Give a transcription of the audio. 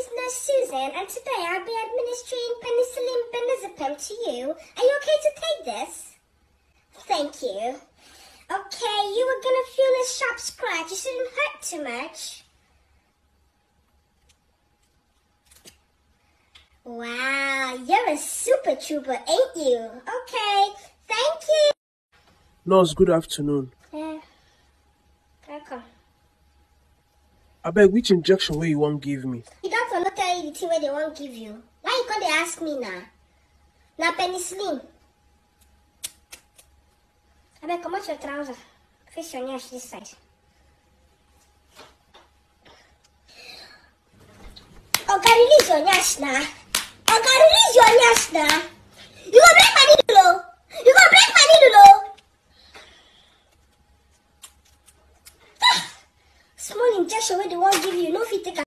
is Nurse Susan, and today I'll be administering penicillin benazepam to you. Are you okay to take this? Thank you. Okay, you are gonna feel a sharp scratch. It shouldn't hurt too much. Wow, you're a super trooper, ain't you? Okay, thank you. Nurse, good afternoon. Yeah. Welcome. Abeg, which injection wey you wan give me? Doctor not tell you the thing where they won't give you. Why you come they ask me now? Now penicillin. I beg, come out your trouser. Face your nyash this side. Oga, release your nyash now. Oga, release your nyash now. You go break my needle, oh. You go break my needle, oh. Ah! Small injection where they won't give you, no fit take.